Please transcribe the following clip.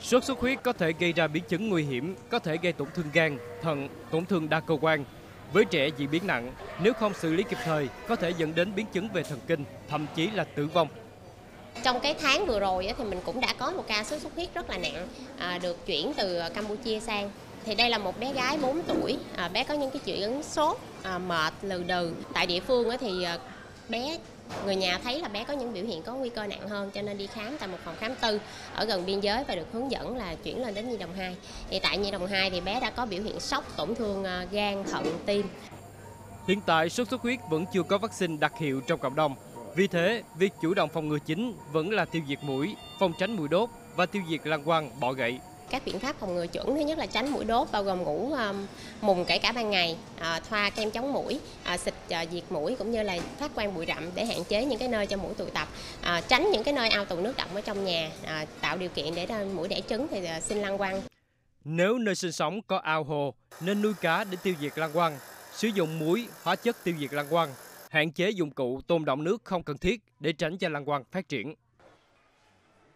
Sốt xuất huyết có thể gây ra biến chứng nguy hiểm, có thể gây tổn thương gan, thận, tổn thương đa cơ quan. Với trẻ diễn biến nặng, nếu không xử lý kịp thời, có thể dẫn đến biến chứng về thần kinh, thậm chí là tử vong. Trong cái tháng vừa rồi thì mình cũng đã có một ca sốt xuất huyết rất là nặng à, được chuyển từ Campuchia sang. Thì đây là một bé gái 4 tuổi, à, bé có những cái triệu chứng sốt, à, mệt, lừ đừ. Tại địa phương thì bé người nhà thấy là bé có những biểu hiện có nguy cơ nặng hơn cho nên đi khám tại một phòng khám tư ở gần biên giới và được hướng dẫn là chuyển lên đến Nhi đồng 2. Thì tại Nhi đồng 2 thì bé đã có biểu hiện sốc, tổn thương ờ, gan, thận, tim. Hiện tại sốt xuất huyết vẫn chưa có vaccine đặc hiệu trong cộng đồng. Vì thế, việc chủ động phòng ngừa chính vẫn là tiêu diệt mũi, phòng tránh mũi đốt và tiêu diệt lăng quăng, bọ gậy. Các biện pháp phòng ngừa chuẩn thứ nhất là tránh mũi đốt bao gồm ngủ ờ, mùng kể cả ban ngày, ờ, thoa kem chống mũi, ờ, xịt diệt mũi cũng như là phát quang bụi rậm để hạn chế những cái nơi cho mũi tụ tập, tránh những cái nơi ao tù nước động ở trong nhà, tạo điều kiện để mũi đẻ trứng thì sinh lăng quăng. Nếu nơi sinh sống có ao hồ nên nuôi cá để tiêu diệt lăng quăng, sử dụng muối, hóa chất tiêu diệt lăng quăng, hạn chế dụng cụ tôn động nước không cần thiết để tránh cho lăng quăng phát triển.